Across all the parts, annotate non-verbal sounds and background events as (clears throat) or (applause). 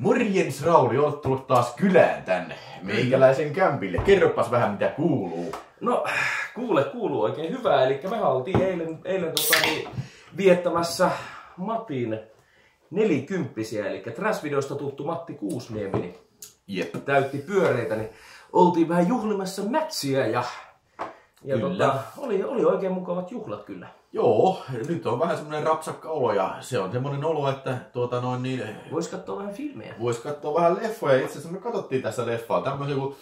Morjens Rauli, olet tullut taas kylään tänne meikäläisen kämpille. Kerropas vähän mitä kuuluu. No, kuule, kuuluu oikein hyvää. Eli me oltiin eilen, eilen tota, niin, viettämässä Matin nelikymppisiä, eli Trash-videosta tuttu Matti Kuusniemi, niin Jep. täytti pyöreitä, niin oltiin vähän juhlimassa mätsiä ja, ja Kyllä. tota, oli, oli oikein mukavat juhlat kyllä. Joo, nyt on vähän semmonen rapsakka olo ja se on semmonen olo, että tuota noin niin... Vois katsoa vähän filmejä. Vois katsoa vähän leffoja. Itse asiassa me katsottiin tässä leffaa tämmöisen kuin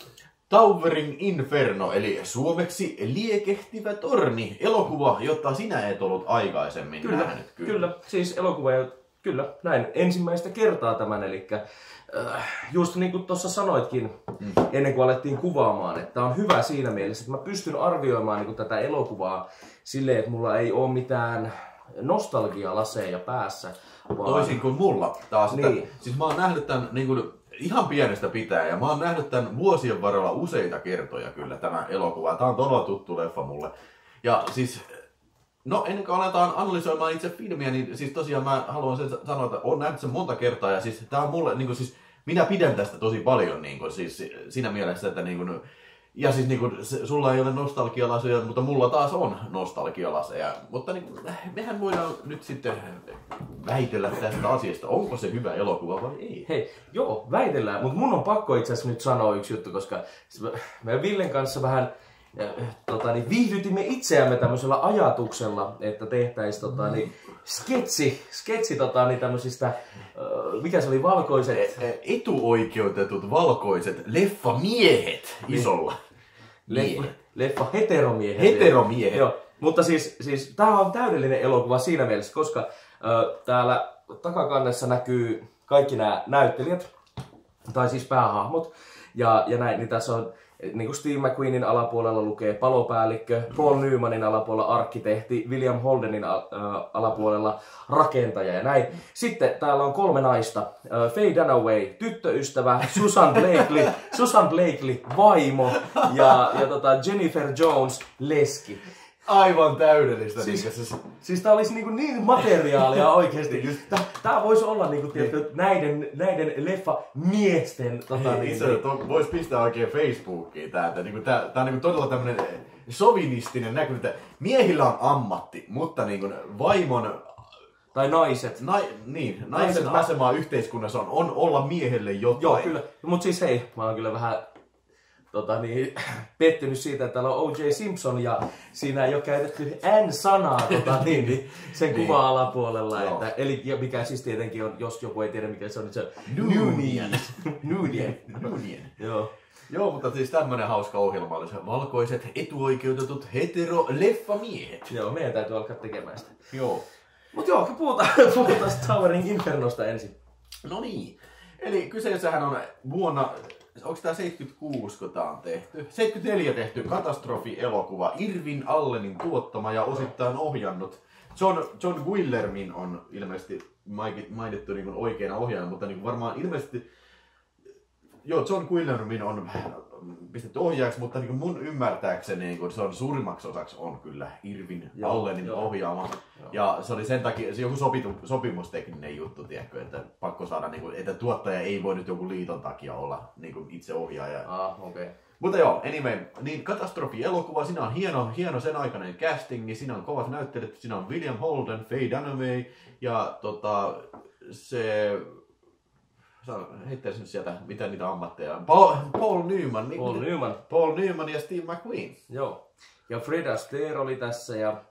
Towering Inferno, eli suomeksi liekehtivä torni, elokuva, jota sinä et ollut aikaisemmin Kyllä, nähnyt. kyllä. kyllä. Siis elokuva, kyllä, näin ensimmäistä kertaa tämän, eli äh, just niin kuin tuossa sanoitkin, mm. ennen kuin alettiin kuvaamaan, että on hyvä siinä mielessä, että mä pystyn arvioimaan niin kuin tätä elokuvaa silleen, että mulla ei ole mitään nostalgialaseja päässä. Vaan... Toisin kuin mulla taas. Että, Niin. Siis mä oon nähnyt tämän niin kuin, ihan pienestä pitäen ja mä oon nähnyt tämän vuosien varrella useita kertoja kyllä tämä elokuva. Tää on todella tuttu leffa mulle. Ja siis, no ennen kuin aletaan analysoimaan itse filmiä, niin siis tosiaan mä haluan sen sanoa, että on nähnyt sen monta kertaa ja siis tää on mulle, niin kuin, siis minä pidän tästä tosi paljon niin kuin, siis siinä mielessä, että niin kuin, ja siis niin kuin, se, sulla ei ole nostalgialaseja, mutta mulla taas on nostalgialaseja. Mutta niin kuin, mehän voidaan nyt sitten väitellä tästä asiasta, onko se hyvä elokuva vai ei. Hei, joo, väitellään, mutta mun on pakko itse asiassa nyt sanoa yksi juttu, koska me- Villen kanssa vähän äh, tota, niin viihdytimme itseämme tämmöisellä ajatuksella, että tehtäisiin tota, niin, sketsi, sketsi tota, niin tämmöisistä, äh, mikä se oli, valkoiset, E- Etuoikeutetut valkoiset leffamiehet isolla. leffa, Miehet. leffa heteromiehet. Heteromiehet. Joo, mutta siis, siis tämä on täydellinen elokuva siinä mielessä, koska ö, täällä takakannessa näkyy kaikki nämä näyttelijät, tai siis päähahmot, ja, ja näin, niin tässä on niin kuin Steve McQueenin alapuolella lukee palopäällikkö, Paul Newmanin alapuolella arkkitehti, William Holdenin ö, alapuolella rakentaja ja näin. Sitten täällä on kolme naista. Ö, Faye Dunaway, tyttöystävä, Susan Blakely, (laughs) Susan Blakely, vaimo ja, ja tota Jennifer Jones, leski. Aivan täydellistä. Siis- Siis, siis, Siis tää olisi niinku niin materiaalia oikeesti. Tää, tää voisi olla niinku, tiedätkö, näiden, näiden leffa miesten tota, niin, niin, asiassa voisi pistää oikein Facebookiin täältä. Niin tää, tää on niin todella tämmönen sovinistinen näky, että miehillä on ammatti, mutta niin kuin vaimon tai naiset. Nai, niin, naisen Naisen- asema yhteiskunnassa on, on olla miehelle jotain. Joo, kyllä. Mut siis hei, mä oon kyllä vähän tota, niin, (clears throat) pettynyt siitä, että täällä on O.J. Simpson ja siinä ei ole käytetty N-sanaa tota, (laughs) niin, niin, sen Niin. kuva-alapuolella. Joo. Että, eli ja mikä siis tietenkin on, jos joku ei tiedä mikä se on, niin se on Noonian. Noonian. Noonien. Joo. Joo, mutta siis tämmönen hauska ohjelma oli se valkoiset etuoikeutetut hetero-leffamiehet. Joo, meidän täytyy alkaa tekemään sitä. Joo. Mut joo, puhutaan, (laughs) puhutaan Towering Infernosta ensin. No niin. Eli kyseessähän on vuonna, onko tämä 76, kun tämä on tehty? 74 tehty katastrofielokuva, Irvin Allenin tuottama ja osittain ohjannut. John, John Guillermin on ilmeisesti mainittu niin oikeana ohjaajana, mutta niin varmaan ilmeisesti Joo, John Guillermin on pistetty ohjaajaksi, mutta niin mun ymmärtääkseni niin se on suurimmaksi osaksi on kyllä Irvin Joo, Allenin joo. ohjaama. Joo. Ja se oli sen takia, se joku sopitu, sopimustekninen juttu, tiedätkö, että pakko saada, niin kuin, että tuottaja ei voi nyt joku liiton takia olla niin kuin itse ohjaaja. Ah, okei. Okay. Mutta joo, anyway, niin katastrofi-elokuva, siinä on hieno, hieno sen aikainen castingi, siinä on kovat näyttelijät, siinä on William Holden, Faye Dunaway ja tota, se, heittäisin sieltä, mitä niitä ammatteja on, Paul, Paul Newman, niin, Paul Newman. Paul Newman ja Steve McQueen. Joo. Ja Fred Astaire oli tässä ja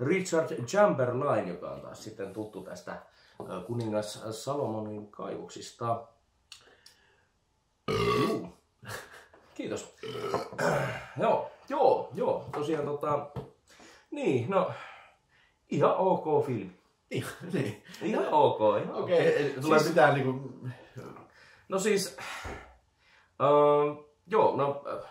Richard Chamberlain, joka on taas sitten tuttu tästä kuningas Salomonin kaivoksista. Juu. Kiitos. joo, joo, joo. Tosiaan tota... Niin, no... Ihan ok film. Niin, niin. Ihan ok, ihan ok. Okei, okay, tulee Siis- mitään niinku... No siis, öö, (sighs) joo, no äh,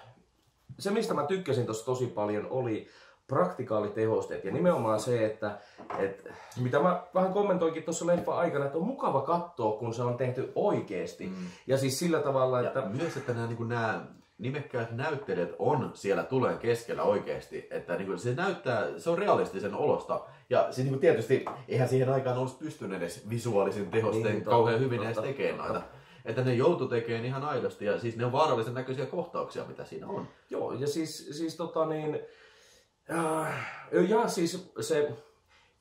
se mistä mä tykkäsin tossa tosi paljon oli praktikaalitehostet ja nimenomaan se, että et, mitä mä vähän kommentoinkin tuossa leffa aikana, että on mukava katsoa, kun se on tehty oikeesti. Mm. Ja siis sillä tavalla, Ja että... myös, että nämä, niin nämä nimekkäät näyttelijät on siellä tulee keskellä oikeasti. Että niin kuin, se näyttää, se on realistisen olosta. Ja se, niin kuin, tietysti, eihän siihen aikaan olisi pystynyt edes visuaalisen tehosteen Niin, kauhean hyvin edes tekemään totta. Että ne joutu tekemään ihan aidosti. Ja siis ne on vaarallisen näköisiä kohtauksia, mitä siinä on. Joo, ja siis, siis tota niin, äh, ja siis se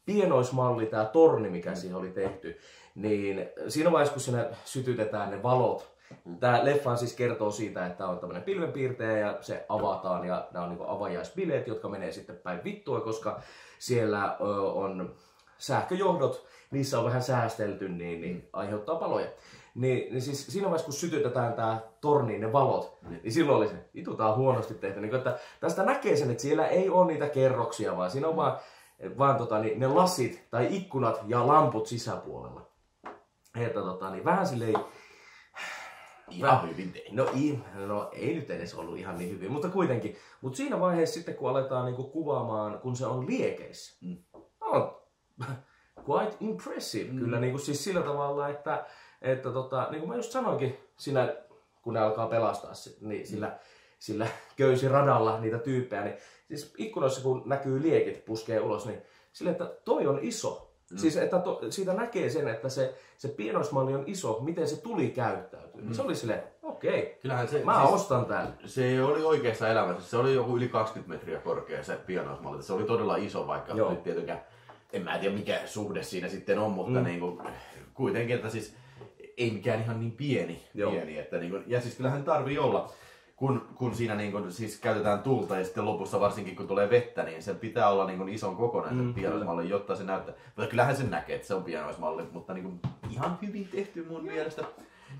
pienoismalli, tämä torni, mikä siihen oli tehty, niin siinä vaiheessa, kun siinä sytytetään ne valot, Tämä leffa siis kertoo siitä, että on tämmöinen pilvenpiirtäjä ja se avataan ja nämä on niin avajaisbileet, jotka menee sitten päin vittua, koska siellä on sähköjohdot, niissä on vähän säästelty, niin, niin aiheuttaa paloja. Niin, niin siis siinä vaiheessa, kun sytytetään tämä torni, ne valot, niin, niin silloin oli se, itu tää on huonosti tehty. Niin, että tästä näkee sen, että siellä ei ole niitä kerroksia, vaan siinä on vaan, vaan tota, niin, ne lasit tai ikkunat ja lamput sisäpuolella. Että tota, niin, vähän silleen Ihan Väh, hyvin tehty. No, i, no ei nyt edes ollut ihan niin hyvin, mutta kuitenkin. Mutta siinä vaiheessa sitten, kun aletaan niinku kuvaamaan, kun se on liekeissä, mm. no, (laughs) quite impressive. Mm. Kyllä niinku siis sillä tavalla, että, että tota, niin kuin mä just sanoinkin, siinä, kun ne alkaa pelastaa niin sillä, mm. sillä köysiradalla niitä tyyppejä, niin siis ikkunoissa kun näkyy liekit puskee ulos, niin sille, että toi on iso. Mm. Siis että to, siitä näkee sen, että se, se pienoismalli on iso, miten se tuli käyttäytyy. Mm. Se oli silleen, okei, okay, Kyllähän se, mä siis, ostan tämän. Se oli oikeassa elämässä, se oli joku yli 20 metriä korkea se pienoismalli. Se oli todella iso, vaikka Joo. nyt tietenkään, en mä tiedä mikä suhde siinä sitten on, mutta mm. niin kuin, kuitenkin, että siis ei mikään ihan niin pieni, Joo. pieni että niin kuin, ja siis kyllähän tarvii olla kun, kun siinä niin kun, siis käytetään tulta ja sitten lopussa varsinkin kun tulee vettä, niin sen pitää olla niin kun ison kokonaisen mm, pienoismalli, jotta se näyttää. Mutta kyllähän se näkee, että se on pienoismalli, mutta niin kun, ihan hyvin tehty mun mielestä.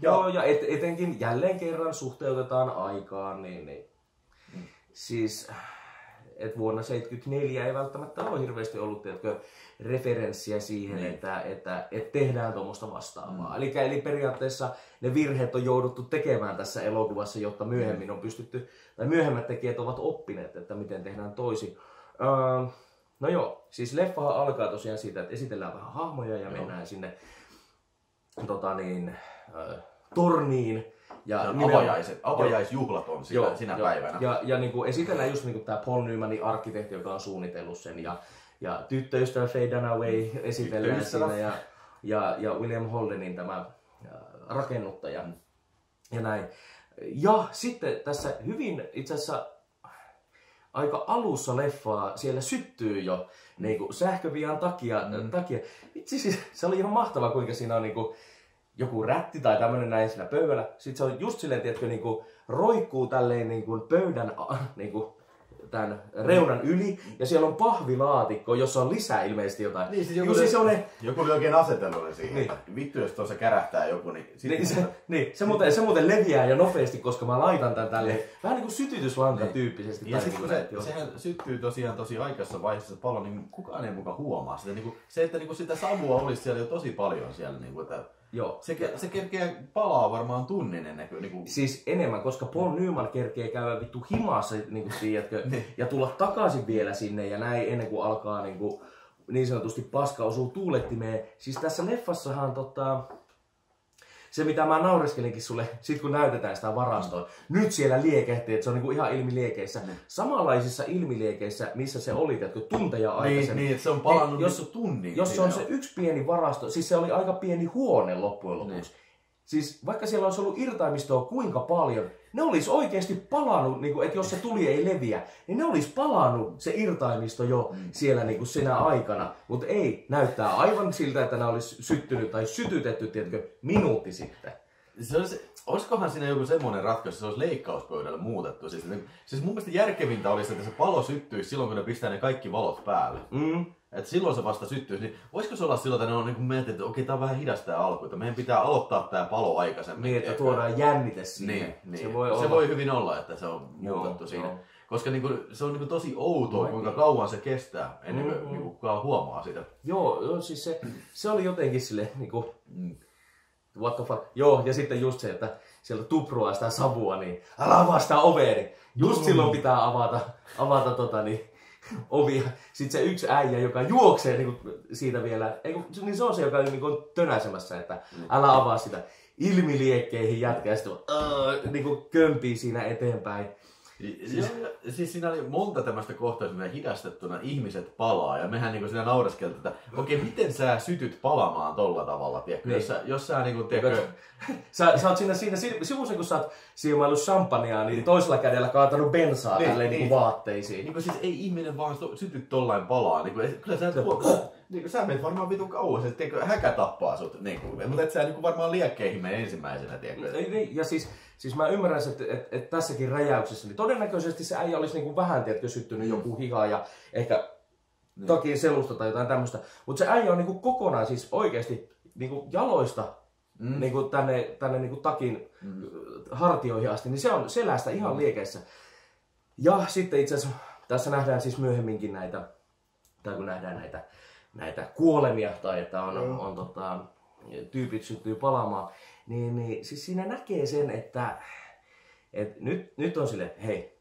Joo, ja et, etenkin jälleen kerran suhteutetaan aikaan, niin, niin mm. siis että vuonna 1974 ei välttämättä ole hirveästi ollut tiedätkö, referenssiä siihen, niin. että, että, että tehdään tuommoista vastaavaa. Mm. Eli, eli periaatteessa ne virheet on jouduttu tekemään tässä elokuvassa, jotta myöhemmin on pystytty, tai myöhemmät tekijät ovat oppineet, että miten tehdään toisin. Öö, no joo, siis leffahan alkaa tosiaan siitä, että esitellään vähän hahmoja ja joo. mennään sinne tota niin, äh, torniin, ja avajaiset, avajaisjuhlat on sinä, joo, sinä joo. päivänä. Ja, ja niin kuin esitellään just niin kuin tämä Paul Newmanin arkkitehti, joka on suunnitellut sen. Ja, ja tyttöystävä Faye Dunaway esitellään siinä. Ja, ja, ja William Holdenin tämä rakennuttaja. Mm. Ja näin. Ja sitten tässä hyvin itse asiassa aika alussa leffaa siellä syttyy jo niin kuin sähkövian takia. Mm. takia. Itse siis, se oli ihan mahtava, kuinka siinä on niin kuin, joku rätti tai tämmönen näin siinä pöydällä. Sitten se on just silleen, tiedätkö, niin kuin roikkuu tälleen (laughs) niin kuin pöydän niin kuin tämän reunan yli, ja siellä on pahvilaatikko, jossa on lisää ilmeisesti jotain. Niin, siis joku, se, oli, joku oli oikein asetellut siihen, niin. että vittu jos tuossa kärähtää joku, niin... Niin, se, (laughs) niin se, muuten, se muuten leviää jo nopeasti, koska mä laitan tän tälle niin. vähän niin kuin sytytyslanka niin. tyyppisesti. Ja sitten niinku kun se, sehän syttyy tosiaan tosi aikaisessa vaiheessa se pallo, niin kukaan ei mukaan huomaa sitä. Niin kuin, se, että niin kuin sitä savua olisi siellä jo tosi paljon siellä, niin kuin, että Joo. Se, se kerkee palaa varmaan tunnin ennen kuin... Niin Siis enemmän, koska Paul Newman kerkee käydä vittu himassa, niin kuin tiedätkö, niin. ja tulla takaisin vielä sinne ja näin ennen kuin alkaa niin, kuin, niin sanotusti paska osuu tuulettimeen. Siis tässä leffassahan tota, se mitä mä naureskelinkin sulle, sit kun näytetään sitä varastoa, mm. nyt siellä liekehtii, että se on niinku ihan ilmiliekeissä. Mm. Samanlaisissa ilmiliekeissä, missä se oli, että tunteja niin, aikaisemmin. Niin, niin, että se on palannut niin, jos, tunnin. Jos se on se yksi pieni varasto, siis se oli aika pieni huone loppujen lopuksi. Niin. Siis vaikka siellä olisi ollut irtaimistoa kuinka paljon, ne olisi oikeasti palannut, niin kuin, että jos se tuli ei leviä, niin ne olisi palannut se irtaimisto jo mm. siellä niin kuin sinä aikana. Mutta ei, näyttää aivan siltä, että ne olisi syttynyt tai sytytetty, tiedätkö, minuutti sitten. Se olisi, olisikohan siinä joku semmoinen ratkaisu, se olisi leikkauspöydällä muutettu. Siis, niin, siis mun mielestä järkevintä olisi, että se palo syttyisi silloin, kun ne pistää ne kaikki valot päälle. Mm. Että silloin se vasta syttyisi. Niin voisiko se olla silloin, että ne on niin miettinyt, että okei, tämä on vähän hidasta tämä alku, että meidän pitää aloittaa tämä palo aikaisemmin. Niin, että tuodaan jännite siihen. Niin, niin. Se, voi, se voi hyvin olla, että se on muutettu joo, siinä. Koska niin kuin, se on niin kuin tosi outoa, kuinka kauan se kestää ennen kuin mm, mm. kukaan huomaa sitä. Joo, joo siis se, se oli jotenkin sille niin kuin, mm. What the fuck. Joo, ja sitten just se, että sieltä tuprua sitä savua, niin älä avaa sitä ovea, niin just mm. silloin pitää avata, avata tota, niin, ovia. Sitten se yksi äijä, joka juoksee niin kuin siitä vielä, ei, niin se on se, joka niin kuin on tönäsemässä, että älä avaa sitä ilmiliekkeihin jätkä ja sitten niin kuin kömpii siinä eteenpäin. Siis, siis siinä oli monta tämmöistä kohtaa, missä hidastettuna ihmiset palaa, ja mehän niinku siinä naureskeltiin, että okei, miten sä sytyt palamaan tolla tavalla, tiedätkö? Niin. Jos, sä, jos sä niinku, tiedätkö, Sä, sä oot siinä, siinä sivussa, kun sä oot siimaillut champagnea, niin toisella kädellä kaatanut bensaa Niin, niin, tälleen niin, niin. niin vaatteisiin. Niinku siis ei ihminen vaan syty tollain palaa. Et- kyllä sä, niinku, sä menet varmaan vitun kauas, että tiedätkö, häkä tappaa sut. Niinku, mutta et sä niinku varmaan liekkeihin mene ensimmäisenä, tiedätkö? Ei, niin, ja siis, siis mä ymmärrän, että, että, että tässäkin räjäyksessä, niin todennäköisesti se äijä olisi niin kuin vähän, tiedätkö, syttynyt joku hiha ja ehkä Niin. takin selusta tai jotain tämmöistä. Mutta se äijä on niin kuin kokonaan siis oikeasti niin kuin jaloista mm. niin kuin tänne, tänne niin kuin takin mm. hartioihin asti, niin se on selästä ihan mm. liekeissä. Ja sitten itse asiassa tässä nähdään siis myöhemminkin näitä, tai kun nähdään näitä, näitä kuolemia, tai että on, mm. on tota, tyypit syttyy palaamaan, niin, niin siis siinä näkee sen, että et nyt, nyt on sille, hei,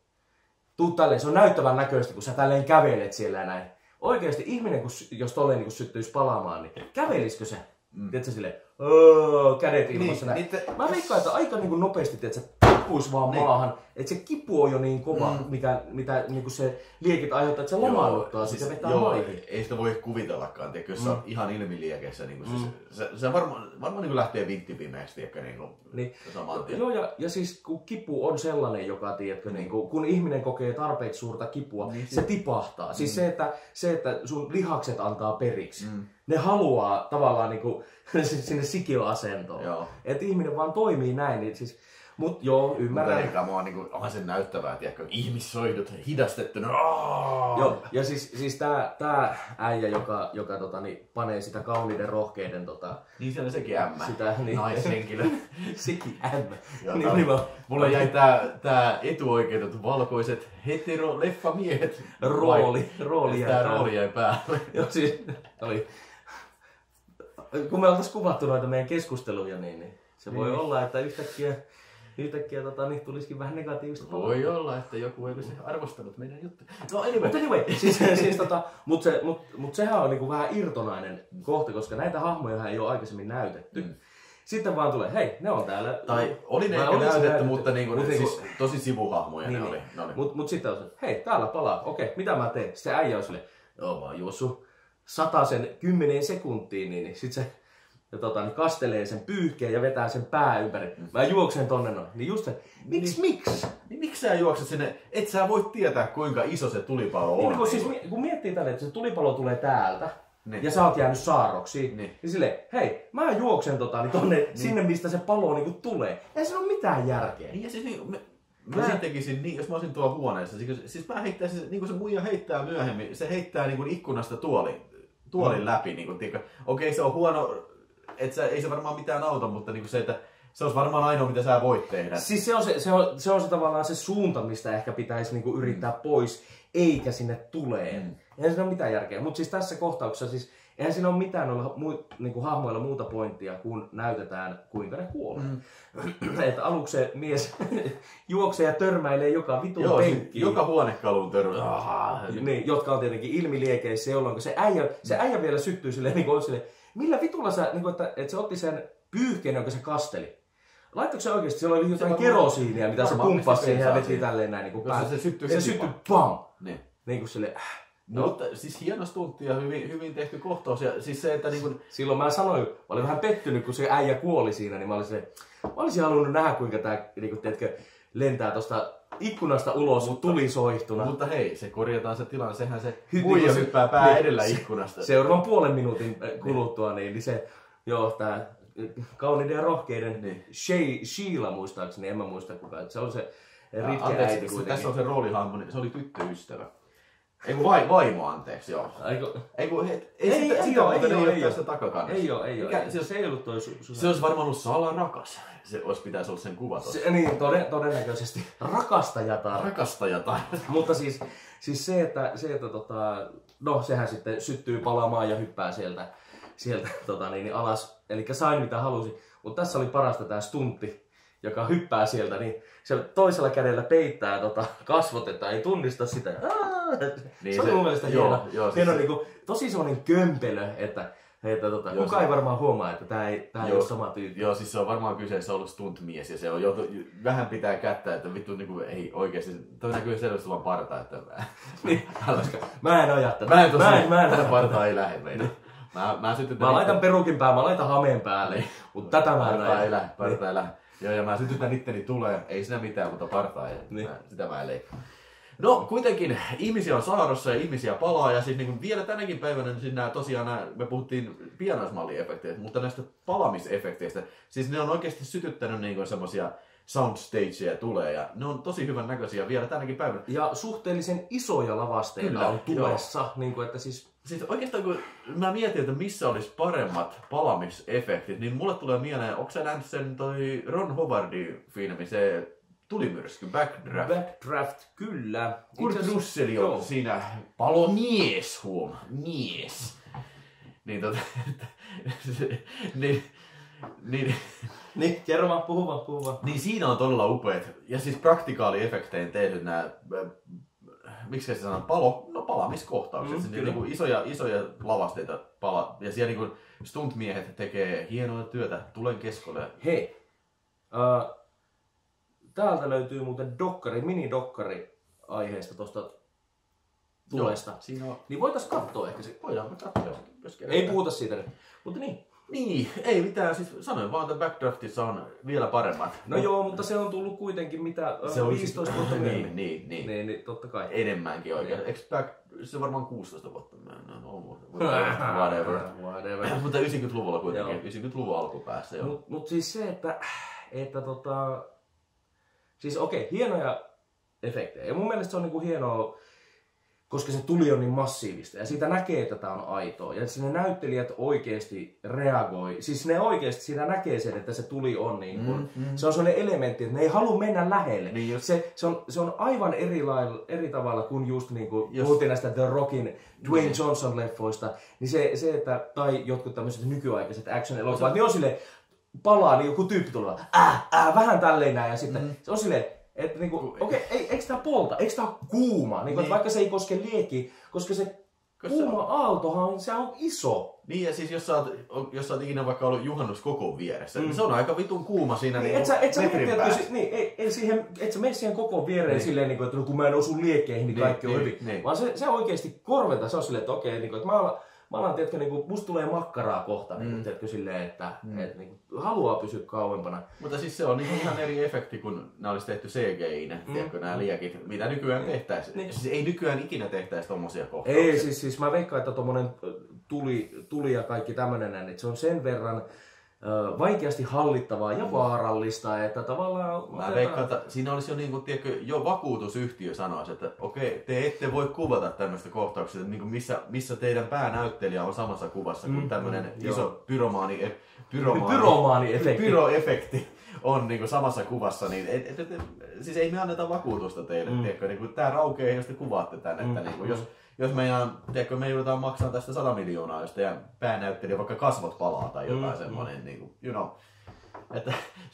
tuu tälleen, se on näyttävän näköistä, kun sä tälleen kävelet siellä näin. Oikeasti ihminen, kun, jos tolleen niin syttyisi palaamaan, niin kävelisikö se? Mm. Tiedätkö silleen, "Öö", kädet ilmassa Niin, näin. niitä- Mä veikkaan, että aika niin kuin nopeasti, tiedätkö, tippuisi vaan niin. maahan. Että se kipu on jo niin kova, mm. mikä, mitä niin kuin se liekit aiheuttaa, että se lomaannuttaa siis, sitä vetää joo, maihin. ei sitä voi kuvitellakaan, tiedätkö, jos mm. on ihan ilmiliekeissä, niin kuin, mm. siis, se, se varmaan, varmaan niin kuin lähtee vinttipimeäksi, tiedätkö, niin kuin, Niin. saman tien. Joo, ja, ja siis kun kipu on sellainen, joka, tiedätkö, niin kun, kun ihminen kokee tarpeeksi suurta kipua, niin, se tipahtaa. Siis Mm. se, että, se, että sun lihakset antaa periksi. Mm. Ne haluaa tavallaan niin kuin, (laughs) sinne sikiöasentoon. Joo. Että ihminen vaan toimii näin. Niin siis, mut joo, Mutta ymmärrän. eikä mua niin onhan se näyttävää, tiedätkö, ihmissoidut hidastettuna. Aah! Joo, ja siis, siis tää, tää äijä, joka, joka tota, niin, panee sitä kauniiden rohkeiden tota, Niin se on sekin ämmä. Sitä, niin. Naishenkilö. (laughs) sekin ämmä. Joo, Niin, niin, Mulla jäi tää, tää etuoikeutetut valkoiset hetero-leffamiehet. Rooli, rooli jäi Tää rooli jäi päälle. (laughs) Joo, siis oli... Kun me oltais kuvattu noita meidän keskusteluja, niin, niin se voi Niin. olla, että yhtäkkiä, yhtäkkiä tota, niin tulisikin vähän negatiivista Voi olla, että joku ei olisi arvostanut meidän juttuja. No anyway. Mutta anyway, siis, (laughs) siis tota, mut, se, mut, mut sehän on niinku vähän irtonainen kohta, koska näitä hahmoja ei ole aikaisemmin näytetty. Mm. Sitten vaan tulee, hei, ne on täällä. Tai oli ne ehkä se näytetty, mutta niinku, Mut siis tosi sivuhahmoja niin, ne oli. niin. Ne oli. Mut, mut sitten on se, hei, täällä palaa, okei, mitä mä teen? Sitten se äijä on sille, joo, mä oon juossut sen kymmeneen sekuntiin, niin, niin sit se ja tota, niin kastelee sen pyyhkeen ja vetää sen pää ympäri. Mä juoksen tonne noin. Niin just se, miksi, miksi? Niin miksi sä juokset sinne? Et sä voi tietää, kuinka iso se tulipalo on. Niin, kun, siis, kun miettii tälle, että se tulipalo tulee täältä, Niin. niin. ja sä oot jäänyt saarroksi, Niin. niin, niin silleen, hei, mä juoksen tota, niin tonne, niin. sinne, mistä se palo niinku tulee. Ei siinä ole mitään järkeä. Niin ja siis niin, mä, mä, Mä- tekisin niin, jos mä olisin tuolla huoneessa, siis, siis mä heittäisin, niin kuin se muija heittää myöhemmin, se heittää niin kuin ikkunasta tuolin, tuolin mm. läpi, niin kuin, tiedätkö, okei se on huono, että sä, ei se varmaan mitään auta, mutta niin kuin se, että se olisi varmaan ainoa, mitä sä voit tehdä. Siis se on se, se, on, se on se tavallaan se suunta, mistä ehkä pitäisi niinku yrittää mm. pois, eikä sinne tulee. Mm. Eihän siinä ole mitään järkeä. Mutta siis tässä kohtauksessa, siis, eihän siinä ole mitään olla mu, niinku hahmoilla muuta pointtia, kun näytetään, kuinka ne kuolee. Mm. (clears throat) että aluksi se mies (laughs) juoksee ja törmäilee joka vitun Joo, siis penkkiin. joka huonekalun törmä. Ah, Niin, jotka on tietenkin ilmiliekeissä, jolloin se äijä, se äijä vielä syttyy silleen, niin kuin, silleen millä vitulla sä, niin kuin, että, että se otti sen pyyhkeen, jonka se kasteli. Laittoiko se oikeasti, siellä oli jotain varmaan- kerosiinia, mitä se pumppasi siihen ja veti tälleen näin niin kuin se syttyi se syttyi pam! Niin. Niin kuin sille, äh. Mutta siis hieno stuntti ja hyvin, hyvin tehty kohtaus. Ja siis se, että niin kuin, Silloin mä sanoin, mä olin vähän pettynyt, kun se äijä kuoli siinä, niin mä olin se, mä olisin halunnut nähdä, kuinka tää, niin kuin, tiedätkö, lentää tosta ikkunasta ulos, mutta tuli soihtuna. mutta hei, se korjataan se tilanne. Sehän se muija hyppää pää niin, edellä se- ikkunasta. Seuraavan puolen minuutin äh, kuluttua, niin, niin se, joo, tää äh, kauniiden ja rohkeiden Niin. Shei, Sheila muistaakseni, en mä muista kuka, että se on se Ritke äiti se- kuitenkin. Tässä on se roolihahmo, niin se oli tyttöystävä. Ei kun vai, vaimo, anteeksi, joo. Aiko, Ei kun, et, ei, Ei, sitä, ei sitä ei ei ei tässä oo. takakannessa. ei oo, ei oo. Mikä- ei, se, se ei ollut toi su, su, se olisi varmaan ollut salarakas. Se olisi pitäisi olla sen kuva tuossa. se, niin, toden, todennäköisesti rakastajatar. Rakastaja tai... Mutta siis, siis se, että, se, että tota, no sehän sitten syttyy palamaan ja hyppää sieltä, sieltä (laughs) tota, niin, niin alas. Eli sain mitä halusin. Mutta tässä oli parasta tämä stuntti, joka hyppää sieltä, niin se toisella kädellä peittää tota, kasvot, että ei tunnista sitä. Aa! Niin se on se- mun mielestä joo, hieno, joo, siis hieno se- niin kuin, tosi semmoinen kömpelö, että Että tota, Joo, kuka se- ei varmaan huomaa, että tää ei, tää ei Joo. ole sama tyyppi. Joo, siis se on varmaan kyseessä ollut stuntmies ja se on joutu, vähän pitää kättä, että vittu niinku ei oikeesti, toi näkyy selvästi vaan parta, että Niin. Äläskä. Mä en oja tätä. Mä en tosi, mä en, mä en tätä partaa ei lähde meidän. Mä, mä sytytän Mä laitan perukin päälle, mä laitan hameen päälle, mutta tätä mä en Partaa ei lähde, partaa ei lähde. Joo, ja mä sytytän itteni tulee, ei siinä mitään, mutta partaa ei. Niin. Mä, sitä mä en leikkaa. No kuitenkin ihmisiä on saarossa ja ihmisiä palaa ja siis niin kuin vielä tänäkin päivänä niin nämä, tosiaan nämä, me puhuttiin pienoismalliefekteistä, mutta näistä palamisefekteistä, siis ne on oikeasti sytyttänyt niin kuin semmosia soundstageja tulee ja ne on tosi hyvän näköisiä vielä tänäkin päivänä. Ja suhteellisen isoja lavasteita Kyllä, on tulossa, niin kuin, että siis Siis oikeastaan kun mä mietin, että missä olisi paremmat palamisefektit, niin mulle tulee mieleen, onko sä nähnyt sen toi Ron Howardin filmi, se tulimyrsky, Backdraft. Backdraft, kyllä. Kurt Russell joo. on siinä palomies, huom, mies. Niin tota, (laughs) niin, niin, (laughs) Niin, kerro vaan, puhu vaan, puhu vaan. niin siinä on todella upeat, ja siis praktikaaliefektein tehdyt nämä, miksi se sanoo, palo, no palamiskohtaukset, Mm, kyllä. niin kuin isoja, isoja lavasteita pala, ja siellä niin kuin stuntmiehet tekee hienoa työtä tulen keskolle. Hei, uh, täältä löytyy muuten dokkari, mini-dokkari aiheesta tuosta tulesta. Joo, siinä on, Niin voitais katsoa ehkä se. voidaan me katsoa, jos, Ei puhuta siitä nyt. Mutta niin. Niin, ei mitään, siis sanoin vaan, että Backdraftissa on vielä paremmat. No joo, mutta se on tullut kuitenkin mitä se oli 15 vuotta (laughs) myöhemmin. niin, niin, niin. Niin, niin, totta kai. Enemmänkin oikein. Niin. Eikö back, se varmaan 16 vuotta myöhemmin on ollut. (laughs) Whatever. Whatever. (laughs) Mutta 90-luvulla kuitenkin, Joo. 90-luvun alkupäässä joo. Mut, mut siis se, että, että tota, siis okei, hienoja efektejä. Ja mun mielestä se on niinku hienoa, koska se tuli on niin massiivista. Ja siitä näkee, että tämä on aitoa. Ja sinne näyttelijät oikeasti reagoi. Siis ne oikeasti, siinä näkee sen, että se tuli on niin kuin, Mm, mm. se on sellainen elementti, että ne ei halua mennä lähelle. Niin just. Se, se, on, se on aivan eri, lailla, eri tavalla kuin just niin kuin Jos- puhuttiin näistä The Rockin Dwayne Niin. Johnson-leffoista, niin se, se että, tai jotkut tämmöiset nykyaikaiset action-elokuvat, niin on sille palaa, niin joku tyyppi tulee, äh, äh, vähän tälleen näin, ja sitten Mhm. se on silleen, että niinku, okei, okay, ei, eikö tää polta, eikö tää ole kuuma, niin, Niin. niin. vaikka se ei koske lieki, koska se Koska se kuuma aaltohan on, se on iso. Niin ja siis jos sä oot, jos sä oot ikinä vaikka ollut juhannuskokon vieressä, Mm. niin se on aika vitun kuuma siinä Niin, niin et sä, et sä metrin miettiä, päässä. si- niin, ei, ei siihen, et sä mene siihen koko viereen Niin. niin. silleen, niin kuin, että no, kun mä en osu liekkeihin, niin Niin, kaikki on niin, hyvin. niin. Vaan se, se oikeasti korventa, se on silleen, että okei, niin kuin, että mä alan, mä alan tiedätkö, niin kuin, musta tulee makkaraa kohta, niin kuin, Mm. tiedätkö, silleen, että Mm. et, niin kuin, haluaa pysyä kauempana. Mutta siis se on niin ihan eri efekti, kun nämä olisi tehty CGI, mm. tiedätkö, nämä liekit, mitä nykyään tehtäisiin. Niin. Siis ei nykyään ikinä tehtäisi tommosia kohtauksia. Ei, siis, siis mä veikkaan, että tuommoinen tuli, tuli ja kaikki tämmöinen, että se on sen verran vaikeasti hallittavaa ja vaarallista, että tavallaan... Mä veikkaan, että siinä olisi jo, niin kuin, tiedätkö, jo vakuutusyhtiö sanoisi, että okei, te ette voi kuvata tämmöistä kohtauksia, niin kuin missä, missä teidän päänäyttelijä on samassa kuvassa kuin Mm, tämmöinen mm, iso joo. pyromaani, pyromaani, Pyromaani-efekti. pyroefekti on niin kuin samassa kuvassa, niin et, et, et, et, siis ei me anneta vakuutusta teille, mm. Mm. tiedätkö, niin kuin, tämä raukeaa, jos te kuvaatte tänne, että Mm, niin kuin, mm. jos, jos meidän, tiedätkö, me joudutaan maksamaan tästä 100 miljoonaa, jos teidän päänäyttelijä vaikka kasvot palaa tai jotain Mm, semmoinen, niin kuin, you know, että,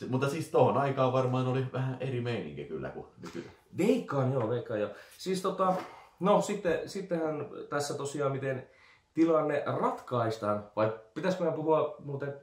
mutta siis tohon aikaan varmaan oli vähän eri meininki kyllä kuin nykyään. Veikkaan joo, veikkaan joo. Siis tota, no sitten, sittenhän tässä tosiaan miten tilanne ratkaistaan, vai pitäisikö meidän puhua muuten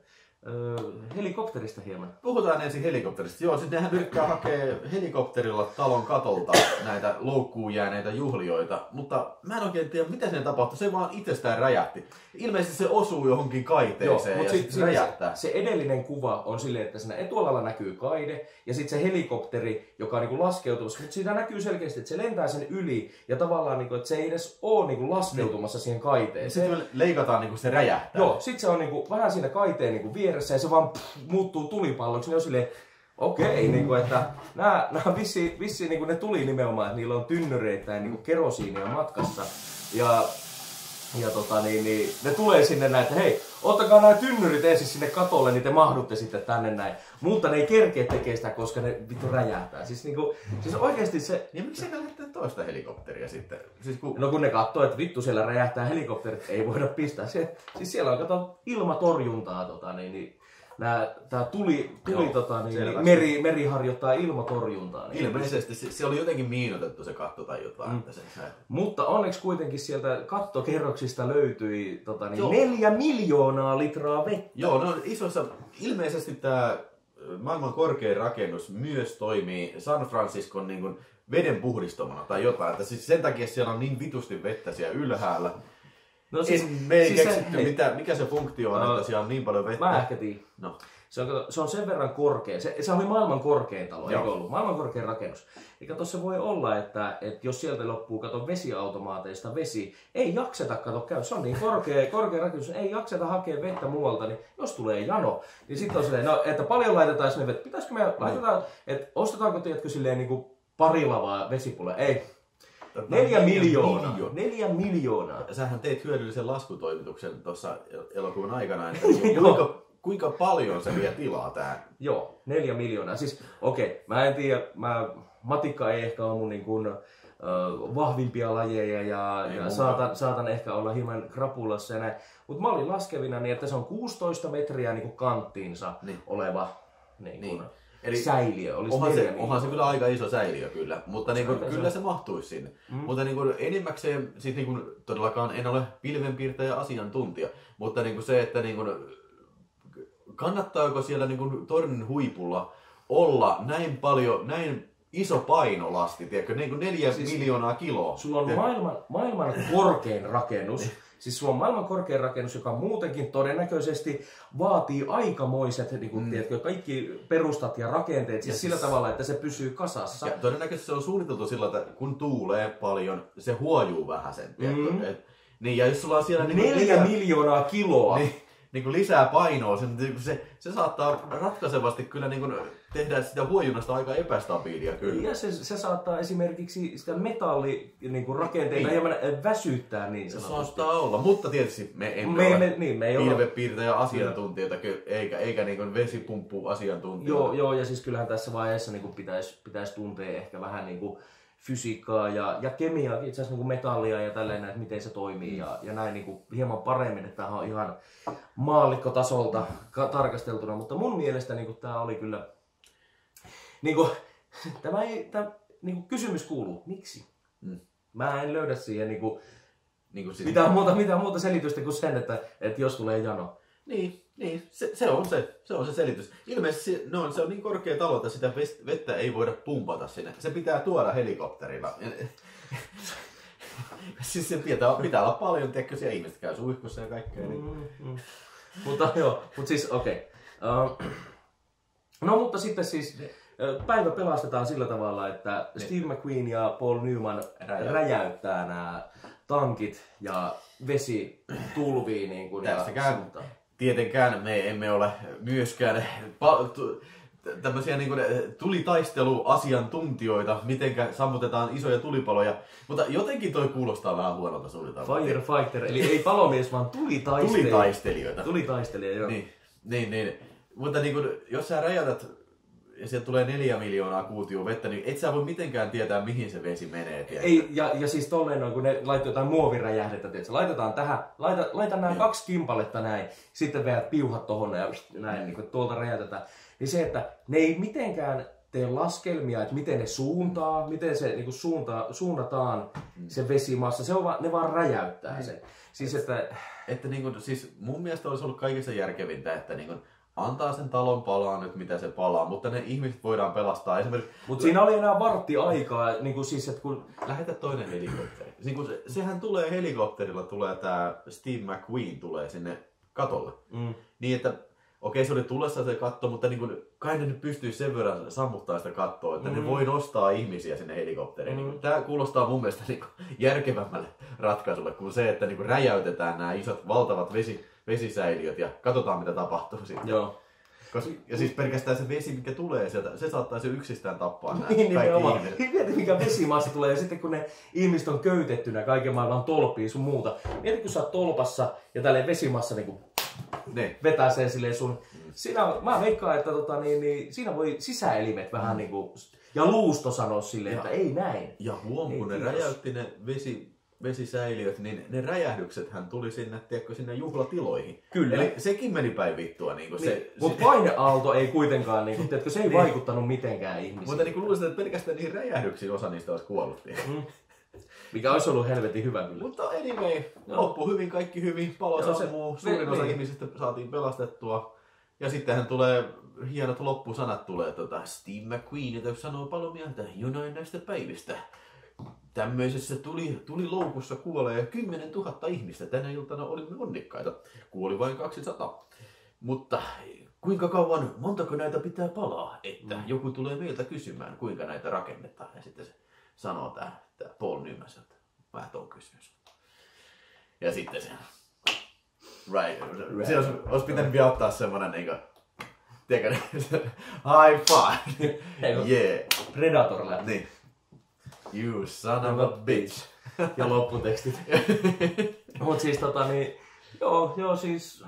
helikopterista hieman? Puhutaan ensin helikopterista. Joo, sitten nehän yrittää hakea helikopterilla talon katolta näitä loukkuun jääneitä juhlioita, mutta mä en oikein tiedä, mitä sen tapahtui. Se vaan itsestään räjähti. Ilmeisesti se osuu johonkin kaiteeseen ja sit sitten siinä räjähtää. Se, se edellinen kuva on silleen, että siinä etualalla näkyy kaide ja sitten se helikopteri, joka on niinku laskeutumassa, mutta siinä näkyy selkeästi, että se lentää sen yli ja tavallaan, niinku, että se ei edes ole niinku laskeutumassa siihen kaiteeseen. Sitten leikataan niin kuin se räjähtää. Joo, sit se on niinku, vähän siinä kaiteen niinku vieressä ja se vaan pff, muuttuu tulipalloksi. Ne on silleen, okei, niinku, että nämä, nämä vissi, vissi niinku ne tuli nimenomaan, että niillä on tynnyreitä ja niinku kerosiinia matkassa. Ja, ja tota, niin, niin, ne tulee sinne näin, että hei, ottakaa nämä tynnyrit ensin sinne katolle, niin te mahdutte sitten tänne näin. Mutta ne ei kerkeä tekee sitä, koska ne vittu räjähtää. Siis, niinku, siis oikeasti se, Ja miksi ei lähteä toista helikopteria sitten? Siis kun... No kun ne katsoo, että vittu siellä räjähtää helikopterit, ei voida pistää. Se, siis siellä on kato ilmatorjuntaa, tota, niin, niin nää, tää tuli, tuli Joo, tota, niin, selvästi. meri, meri harjoittaa ilmatorjuntaa. Niin Ilmeisesti se, se oli jotenkin miinotettu se katto tai jotain. Mm. Se, se, Mutta onneksi kuitenkin sieltä kattokerroksista löytyi tota, niin, Joo. neljä miljoonaa litraa vettä. Joo, no isoissa, ilmeisesti tämä maailman korkein rakennus myös toimii San Franciscon niin kuin veden puhdistamana tai jotain. Että siis sen takia siellä on niin vitusti vettä siellä ylhäällä. No Siis, me ei se- keksitty, hei, mitä, mikä se funktio on, No, että siellä on niin paljon vettä. Mä ehkä tiedän. No, Se on, se on sen verran korkea. Se, se oli maailman korkein talo, Joo. eikö ollut? Maailman korkein rakennus. Ja kato, se voi olla, että, että jos sieltä loppuu, kato, vesiautomaateista vesi, ei jakseta, kato, käy. Se on niin korkea, korkea rakennus, ei jakseta hakea vettä muualta, niin jos tulee jano, niin sitten on silleen, no, että paljon laitetaan sinne vettä. Pitäisikö me laitetaan, että ostetaanko, tiedätkö, silleen niin kuin pari lavaa vesipulloa? Ei. Tota, Neljä miljoonaa. miljoonaa. Neljä miljoonaa. Sähän teit hyödyllisen laskutoimituksen tuossa elokuun aikana, että (laughs) Joo. kuinka, kuinka paljon se vie tilaa tää. Joo, neljä miljoonaa. Siis okei, okay, mä en tiedä, mä, matikka ei ehkä ole mun niin kuin, uh, vahvimpia lajeja ja, Ei ja saatan, saatan ehkä olla hieman krapulassa ja näin. Mutta mä olin laskevina niin, että se on 16 metriä niin kuin kanttiinsa Niin. oleva niin Niin. niin. Eli säiliö. Olisi Onhan se, miljoonaa. onhan se kyllä aika iso säiliö kyllä, mutta niin kuin, kyllä se mahtuisi sinne. Mm. Mutta niin kuin, enimmäkseen, siis niin kuin, todellakaan en ole pilvenpiirtäjä asiantuntija, mutta niin kuin se, että niin kuin, kannattaako siellä niin kuin, tornin huipulla olla näin paljon, näin iso painolasti, tiedätkö, niin kuin neljä siis, miljoonaa kiloa. Sulla on Tiedätkö? maailman, maailman korkein rakennus. Siis sulla on maailman korkein rakennus, joka muutenkin todennäköisesti vaatii aikamoiset, niin kuin, mm. tiedätkö, kaikki perustat ja rakenteet siis Ja sillä siis- tavalla, että se pysyy kasassa. Ja todennäköisesti se on suunniteltu sillä, että kun tuulee paljon, se huojuu vähän sen. Tiedätkö? Mm. Et, niin, ja jos sulla on siellä niin Neljä lisää- miljoonaa kiloa. niin, niin kuin lisää painoa, se, niin kuin se, se saattaa ratkaisevasti kyllä niin kuin tehdä sitä huojunnasta aika epästabiilia kyllä. Ja se, se saattaa esimerkiksi sitä metalli niin kuin rakenteita Niin. hieman väsyttää niin Se sanotusti. saattaa olla, mutta tietysti me emme Me, ole me, niin, me ei olla... pilvepiirtäjä asiantuntijoita, eikä, eikä niin kuin vesipumppu asiantuntijoita. Joo, joo, ja siis kyllähän tässä vaiheessa niin pitäisi pitäis tuntea ehkä vähän niin kuin fysiikkaa ja, ja kemiaa, itse asiassa niin kuin metallia ja tälleen, että miten se toimii ja, ja näin niin kuin hieman paremmin, että tämä on ihan maallikkotasolta ka- tarkasteltuna, mutta mun mielestä niin kuin tämä oli kyllä, niin kuin, (laughs) tämä ei, tämä, niin kuin kysymys kuuluu, miksi? Mm. Mä en löydä siihen niin kuin, Niin, kuin siis, mitään, muuta, mitään muuta selitystä kuin sen, että, että jos tulee jano. niin, niin se, se, on se, se on se selitys. Ilmeisesti se, no, se on niin korkea talo, että sitä vettä ei voida pumpata sinne. Se pitää tuoda helikopterilla. (laughs) siis se pitää, pitää olla paljon, tiedätkö, siellä ihmiset käy suihkussa ja kaikkea. Niin. Mm, mm. mutta joo, mutta siis okei. Okay. (clears throat) Uh, no mutta sitten siis päivä pelastetaan sillä tavalla, että Steve McQueen ja Paul Newman Räjäyttää. räjäyttää nämä tankit ja vesi tulvii niin kuin, ja Tässäkään suuntaan. tietenkään me emme ole myöskään tämmöisiä niin kuin, tulitaisteluasiantuntijoita, miten sammutetaan isoja tulipaloja, mutta jotenkin toi kuulostaa vähän huonolta suunnitelmalta. Firefighter, eli ei palomies, vaan tulitaistelija. Tulitaistelijoita. Tulitaistelija, joo. Niin, niin, niin. Mutta niin kuin, jos sä räjäytät ja sieltä tulee neljä miljoonaa kuutio vettä, niin et sä voi mitenkään tietää, mihin se vesi menee. tiedätkö? Ei, ja, ja siis tolleen on, kun ne laittoi jotain muoviräjähdettä, tiedätkö? laitetaan tähän, laita, laita nämä Joo. kaksi kimpaletta näin, sitten veät piuhat tohon ja näin, niin kuin tuolta räjäytetään. Niin se, että ne ei mitenkään tee laskelmia, että miten ne suuntaa, miten se niin suuntaa, suunnataan se vesimassa, se on vaan, ne vaan räjäyttää sen. Siis että, Että niin kuin, siis mun mielestä olisi ollut kaikista järkevintä, että niin kuin, antaa sen talon palaa nyt, mitä se palaa, mutta ne ihmiset voidaan pelastaa. Esimerkiksi mutta siinä oli enää vartti aikaa, niin kuin siis, että kun lähetä toinen helikopteri. Niin kun se, sehän tulee helikopterilla, tulee tämä Steve McQueen tulee sinne katolle. Mm. Niin että, okei se oli tullessa se katto, mutta niin kun, kai ne nyt pystyy sen verran sammuttaa sitä kattoa, että mm. ne voi nostaa ihmisiä sinne helikopteriin. Mm. Niin tämä kuulostaa mun mielestä niin järkevämmälle ratkaisulle kuin se, että niin räjäytetään nämä isot valtavat vesi, vesisäiliöt ja katsotaan mitä tapahtuu sitten. joo. Koska, ja siis pelkästään se vesi, mikä tulee sieltä, se saattaisi jo yksistään tappaa nämä (laughs) Niin, kaikki ihmiset. (laughs) Mieti, mikä vesimassa tulee, ja sitten kun ne ihmiset on köytettynä kaiken maailman tolppiin sun muuta. Mieti, kun sä oot tolpassa, ja tälleen vesimassa niin kuin Ne. vetää sen silleen sun... Siinä, mä veikkaan, että tota, niin, niin, siinä voi sisäelimet vähän Mm. niin kuin, ja luusto sanoa silleen, että ei näin. Ja huom, kun ne räjäytti ne vesi, vesisäiliöt, niin ne räjähdykset hän tuli sinne, tiedätkö, sinne juhlatiloihin. Kyllä. Eli sekin meni päin vittua. Niin kuin se, Niin, Mutta paineaalto ei kuitenkaan, niin kuin, tiedätkö, se ei vaikuttanut mitenkään ihmisiin. mutta niin kuin luulisin, että pelkästään niihin räjähdyksiin osa niistä olisi kuollut. Mm. Mikä olisi ollut helvetin hyvä kyllä. Mutta anyway, Joo. loppu hyvin, kaikki hyvin, palo se- sammuu, suurin osa niin. ihmisistä saatiin pelastettua. Ja sittenhän tulee, hienot loppusanat tulee, tota, Steve McQueen, joka sanoo paljon mieltä jonain näistä päivistä. Tämmöisessä tuli, tuli loukussa kuolee 10 000 ihmistä. Tänä iltana olimme onnekkaita. Kuoli vain 200. Mutta kuinka kauan, montako näitä pitää palaa, että Mm. joku tulee meiltä kysymään, kuinka näitä rakennetaan. Ja sitten se sanoo tämä, tämä Paul Newman, että mä tuon kysymys. Ja sitten se, right, right. se olisi, olisi pitänyt vielä ottaa semmoinen niinku, tiedätkö, (laughs) high five, yeah, Predator lähti. niin. You son of a bitch. Ja lopputekstit. (laughs) Mut siis tota niin, joo, joo siis,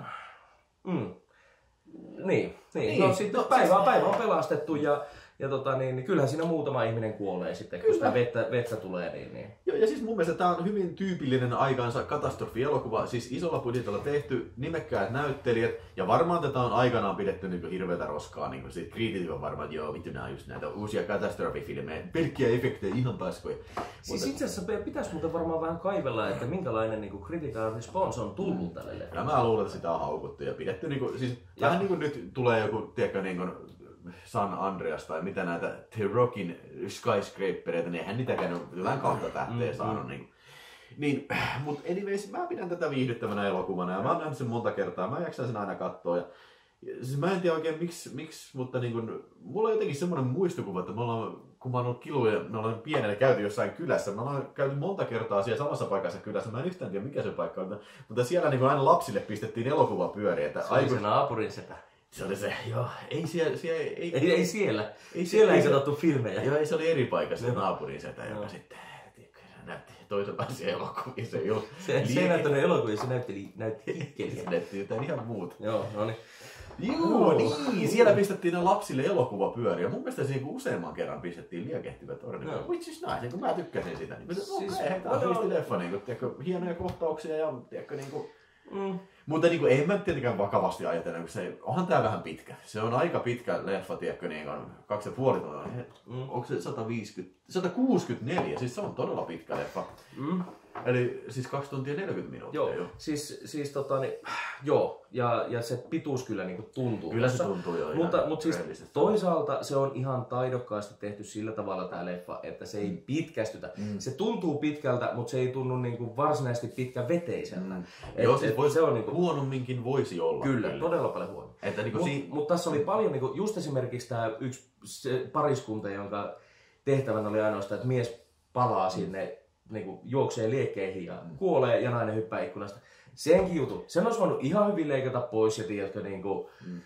mm. Niin, niin. Niin, No sitten no, päivä, on- päivä on pelastettu ja, ja tota niin, niin kyllähän siinä muutama ihminen kuolee sitten, kun sitä vettä, vettä tulee, niin, niin. Joo, ja siis mun mielestä tämä on hyvin tyypillinen aikaansa katastrofielokuva, siis isolla budjetilla tehty, nimekkäät näyttelijät, ja varmaan tätä on aikanaan pidetty niin hirveätä roskaa, niin kuin sit kriitikot on varmaan, että joo, vittu on just näitä uusia katastrofifilmejä, pelkkiä efektejä, ihan paskoja. Siis itse asiassa pitäisi muuten varmaan vähän kaivella, että minkälainen niin critical response on tullut tälle. Ja mä luulen, että sitä on haukuttu ja pidetty, niin kuin, siis ja. vähän niin kuin nyt tulee joku, tiedätkö, niin kuin San Andreas tai mitä näitä The Rockin skyscrapereita, niin eihän niitäkään ole jotain kahta tähteä Mm, saanut. Niin, niin, (clears throat) mutta anyways, mä pidän tätä viihdyttävänä elokuvana ja mä oon nähnyt sen monta kertaa, mä jaksan sen aina katsoa. Ja, siis mä en tiedä oikein miksi, miksi mutta niin kun, mulla on jotenkin semmoinen muistukuva, että me ollaan, kun mä oon ollut kiluja ja me ollaan pienellä käyty jossain kylässä, me ollaan käyty monta kertaa siellä samassa paikassa kylässä, mä en yhtään tiedä mikä se paikka on, mutta siellä niin aina lapsille pistettiin elokuvapyöriä, että Se oli aiku- se naapurin setä. Se oli se, joo, ei siellä, siellä ei, Ei, ei siellä. Ei siellä ei katsottu filmejä. Joo, ei se oli eri paikassa se naapurin setä, joka Joo. sitten näytti toisenlaisia elokuvia. Se ollut (laughs) Se, se ei näyttänyt elokuvia, se näytti, näytti (laughs) kikkeliä. Se näytti jotain ihan muuta. Joo, no niin. Joo, niin. Siellä pistettiin ne lapsille elokuvapyöriä. Mun mielestä se niinku useamman kerran pistettiin liekehtivä torni. Joo. Which is nice, niin kun mä tykkäsin sitä. Niin, siis, okay, on joo. siisti leffa. Niin kun, tiedätkö, hienoja kohtauksia ja tiedätkö, niin kuin, Mm. Mutta niin kuin, ei mä tietenkään vakavasti ajatella, kun se, onhan tää vähän pitkä. Se on aika pitkä leffa, tiedätkö, niin kuin, kaksi ja puoli tuntia. Mm. Onko se 150, 164, siis se on todella pitkä leffa. Mm. Eli siis 2 tuntia 40 minuuttia Joo, jo. siis, siis tota, niin, joo, ja, ja se pituus kyllä niin tuntuu. Kyllä se tossa. tuntuu jo Mutta, mutta siis toisaalta se on ihan taidokkaasti tehty sillä tavalla tämä leffa, että se ei pitkästytä. Mm. Se tuntuu pitkältä, mutta se ei tunnu niin kuin varsinaisesti pitkäveteiseltä. Mm. Et- Joo, siis et vois, se on niin kuin, huonomminkin voisi olla. kyllä, todella paljon huono. Että niin Mutta si- mut tässä oli paljon, niin kuin, just esimerkiksi tämä yksi se pariskunta, jonka tehtävänä oli ainoastaan, että mies palaa sinne, niin kuin, juoksee liekkeihin ja kuolee ja nainen hyppää ikkunasta. Senkin jutun. Sen olisi voinut ihan hyvin leikata pois ja tiedätkö, niin kuin, Mm.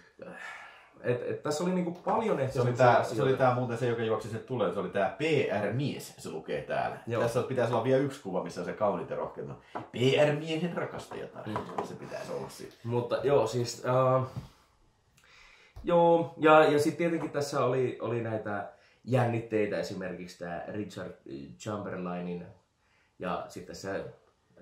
et, et, tässä oli niin kuin paljon ehkä Se oli, tää, se oli tää muuten se, joka juoksi sinne tulee. Se oli tää PR-mies, se lukee täällä. Joo. Tässä pitäisi olla vielä yksi kuva, missä on se kauniit ja rohkeat. PR-miehen rakastajatar. Mm. Se pitäisi olla siitä. Mutta joo, siis... Uh, joo, ja, ja sitten tietenkin tässä oli, oli näitä jännitteitä, esimerkiksi tämä Richard Chamberlainin ja sitten se,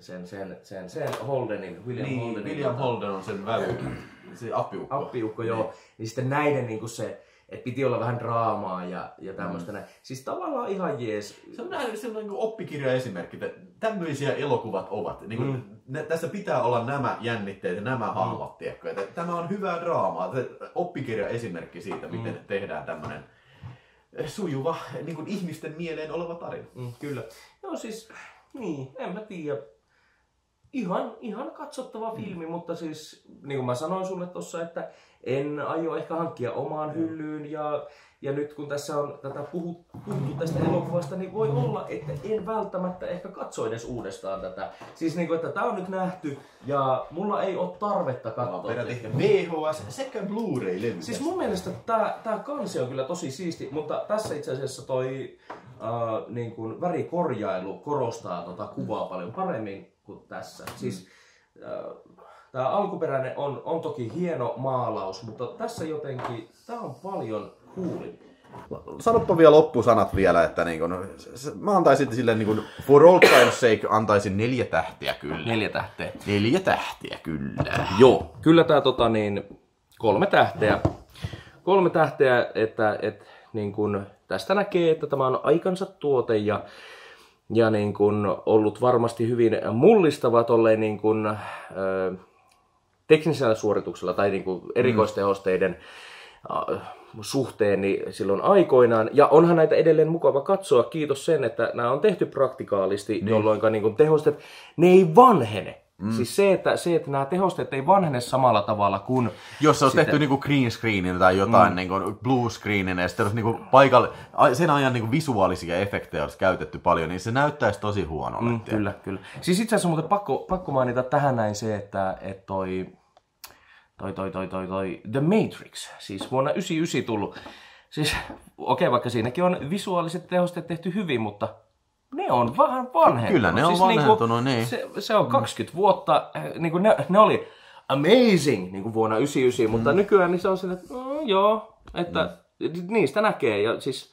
sen, sen, sen, sen Holdenin, William Niin, Holdenin William tota, Holden on sen väly, (clears throat) se appiukko. appiukko, joo. Niin sitten näiden niin se, että piti olla vähän draamaa ja, ja tämmöistä Mm. näin. Siis tavallaan ihan jees. Se on näin sellainen niin oppikirjaesimerkki, että tämmöisiä elokuvat ovat. Niin kuin, Mm. ne, tässä pitää olla nämä jännitteet ja nämä hahmot, tiedätkö? Että tämä on hyvää draamaa. Se oppikirjaesimerkki siitä, miten Mm. tehdään tämmöinen sujuva, niin kuin ihmisten mieleen oleva tarina. Mm, kyllä. Joo, siis, niin, en mä tiedä. Ihan, ihan katsottava Mm. filmi, mutta siis, niin kuin mä sanoin sulle tuossa, että en aio ehkä hankkia omaan Mm. hyllyyn. Ja, ja nyt kun tässä on tätä puhut, puhuttu tästä elokuvasta, niin voi olla, että en välttämättä ehkä katso edes uudestaan tätä. Siis niin kuin, että tämä on nyt nähty ja mulla ei ole tarvetta katsoa. VHS sekä Blu-ray-levy. Siis mun mielestä tää, tää kansi on kyllä tosi siisti, mutta tässä itse asiassa toi äh, niin kuin värikorjailu korostaa tota kuvaa paljon paremmin kuin tässä. Siis äh, tämä alkuperäinen on, on toki hieno maalaus, mutta tässä jotenkin, tää on paljon coolimpi. sanoppa vielä loppusanat vielä, että niin kun, mä antaisin sille niin kun, for all time's sake antaisin neljä tähtiä kyllä. Neljä tähteä. Neljä tähtiä kyllä. (laughs) Joo, kyllä tämä tota, niin, kolme tähteä. Kolme tähteä, että et, niin kun, tästä näkee, että tämä on aikansa tuote ja, ja niin kun, ollut varmasti hyvin mullistava tolleen niin kun, ö, teknisellä suorituksella tai niin kun, erikoistehosteiden mm. suhteen niin silloin aikoinaan. Ja onhan näitä edelleen mukava katsoa, kiitos sen, että nämä on tehty praktikaalisti, niin. jolloin niin tehostet, ne ei vanhene. Mm. Siis se että, se, että nämä tehosteet ei vanhene samalla tavalla kuin... Jos se olisi sitten... tehty niinku green screenin tai jotain mm. niinku blue screenin ja sitten olisi niinku paikalle, sen ajan niinku visuaalisia efektejä olisi käytetty paljon, niin se näyttäisi tosi huonolle. Mm, kyllä, kyllä. Siis itse asiassa muuten pakko, pakko mainita tähän näin se, että, että toi, toi, toi, toi, toi, toi The Matrix, siis vuonna 1999 tullut. Siis okei, okay, vaikka siinäkin on visuaaliset tehosteet tehty hyvin, mutta ne on vähän vanhentunut. Kyllä ne on siis vanhentunut, niinku, niin. Se, se on 20 vuotta, eh, niinku ne, ne oli amazing niinku vuonna 99, mm. mutta nykyään niin se on sille, että mm, joo, että mm. niistä näkee. Ja siis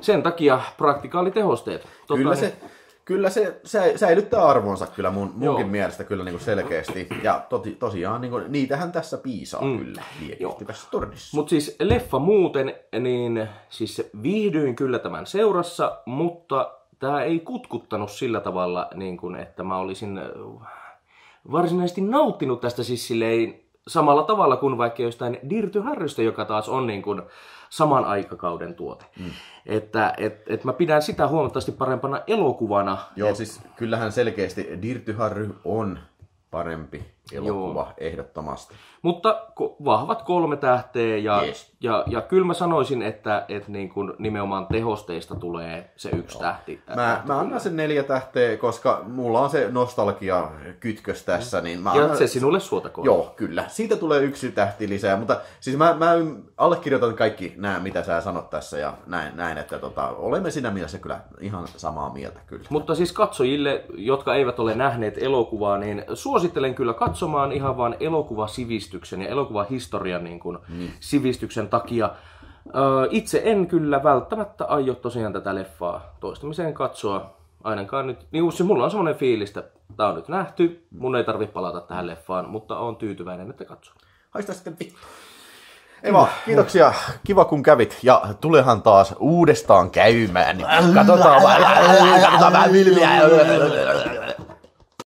sen takia praktikaalitehosteet. Totta kyllä se, kyllä se säilyttää arvonsa kyllä mun, munkin Joo. mielestä kyllä niin kuin selkeästi. Ja toti, tosiaan niin kuin, niitähän tässä piisaa mm. kyllä liekehtivässä turnissa. Mutta siis leffa muuten, niin siis viihdyin kyllä tämän seurassa, mutta tämä ei kutkuttanut sillä tavalla, niin kuin, että mä olisin äh, varsinaisesti nauttinut tästä siis silleen samalla tavalla kuin vaikka jostain Dirty Harrystä, joka taas on niin kuin saman aikakauden tuote. Mm. Että et, et mä pidän sitä huomattavasti parempana elokuvana. Joo, et... siis kyllähän selkeästi Dirty Harry on parempi elokuva Joo. ehdottomasti. Mutta vahvat kolme tähteä ja, yes. ja, ja kyllä mä sanoisin, että, että niin kuin nimenomaan tehosteista tulee se yksi Joo. tähti. Mä, tähti mä annan sen neljä tähteä, koska mulla on se nostalgia kytkös tässä. Niin mä ja annan... se sinulle suotakoon. Joo, kyllä. Siitä tulee yksi tähti lisää, mutta siis mä, mä allekirjoitan kaikki nämä, mitä sä sanot tässä ja näin, näin että tota, olemme siinä mielessä kyllä ihan samaa mieltä kyllä. Mutta siis katsojille, jotka eivät ole nähneet elokuvaa, niin suosittelen kyllä katsomaan ihan vain elokuvasivistyksen ja elokuvahistorian niin kuin mm. sivistyksen takia. itse en kyllä välttämättä aio tosiaan tätä leffaa toistamiseen katsoa. Ainakaan nyt, niin se mulla on semmoinen fiilis, että tämä on nyt nähty, mun ei tarvitse palata tähän leffaan, mutta on tyytyväinen, että katson. Haista sitten vittu. Eva, kiitoksia. Kiva kun kävit. Ja tulehan taas uudestaan käymään. Katsotaan vähän. Katsotaan vähän (laughs)